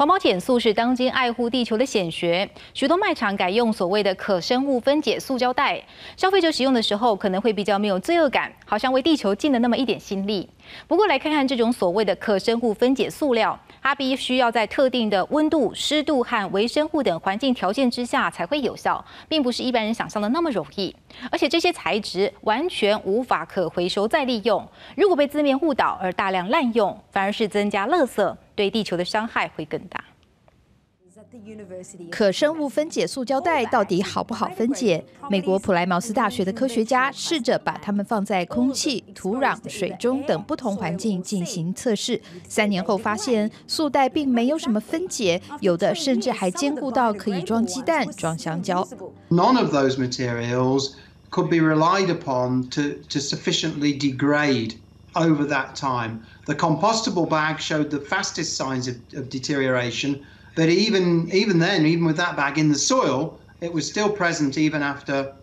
环保减塑是当今爱护地球的显学，许多卖场改用所谓的可生物分解塑胶袋，消费者使用的时候可能会比较没有罪恶感，好像为地球尽了那么一点心力。不过来看看这种所谓的可生物分解塑料，它必须要在特定的温度、湿度和微生物等环境条件之下才会有效，并不是一般人想象的那么容易。而且这些材质完全无法可回收再利用，如果被字面误导而大量滥用，反而是增加垃圾。对地球的伤害会更大。可生物分解塑胶袋到底好不好分解？美国普莱茅斯大学的科学家试着把它们放在空气、土壤、水中等不同环境进行测试。三年后发现，塑袋并没有什么分解，有的甚至还兼顾到可以装鸡蛋、装香蕉。None of those materials could be relied upon to to sufficiently degrade. Over that time. The compostable bag showed the fastest signs of, of deterioration, but even even then, even with that bag in the soil, it was still present even after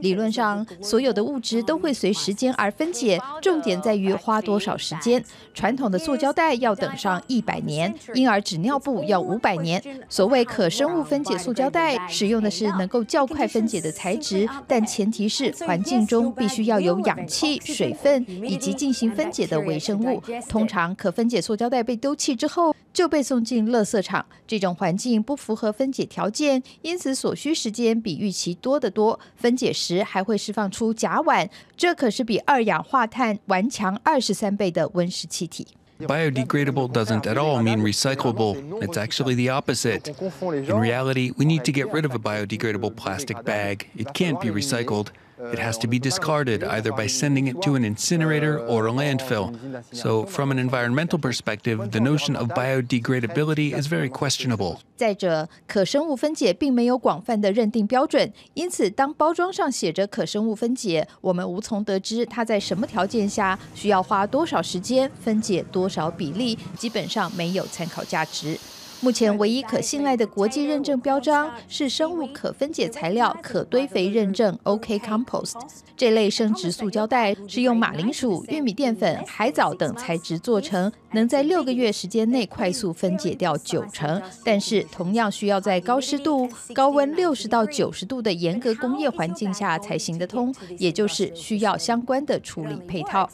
理论上，所有的物质都会随时间而分解，重点在于花多少时间。传统的塑胶袋要等上一百年，婴儿纸尿布要五百年。所谓可生物分解塑胶袋，使用的是能够较快分解的材质，但前提是环境中必须要有氧气、水分以及进行分解的微生物。通常，可分解塑胶袋被丢弃之后。就被送进垃圾场，这种环境不符合分解条件，因此所需时间比预期多得多。分解时还会释放出甲烷，这可是比二氧化碳顽强二十三倍的温室气体。Biodegradable doesn't at all mean recyclable. It's actually the opposite. In reality, we need to get rid of a biodegradable plastic bag. It can't be recycled. It has to be discarded either by sending it to an incinerator or a landfill. So, from an environmental perspective, the notion of biodegradability is very questionable. 再者，可生物分解并没有广泛的认定标准，因此当包装上写着可生物分解，我们无从得知它在什么条件下需要花多少时间分解多少比例，基本上没有参考价值。 目前唯一可信赖的国际认证标章是生物可分解材料可堆肥认证 OK Compost。这类生殖塑胶袋是用马铃薯、玉米淀粉、海藻等材质做成，能在六个月时间内快速分解掉九成，但是同样需要在高湿度、高温六十到九十度的严格工业环境下才行得通，也就是需要相关的处理配套。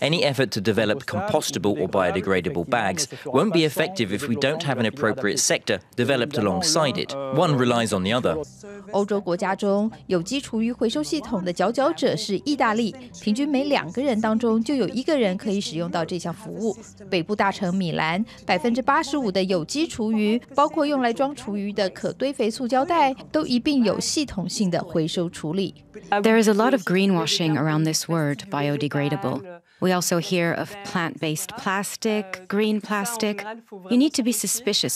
Any effort to develop compostable or biodegradable bags won't be effective if we don't have an appropriate appropriate sector developed alongside it. One relies on the other. 欧洲国家中有机厨余回收系统的佼佼者是意大利，平均每两个人当中就有一个人可以使用到这项服务。北部大城米兰，百分之八十五的有机厨余，包括用来装厨余的可堆肥塑胶袋，都一并有系统性的回收处理。There is a lot of greenwashing around this word, biodegradable. We also hear of plant based plastic, green plastic. You need to be suspicious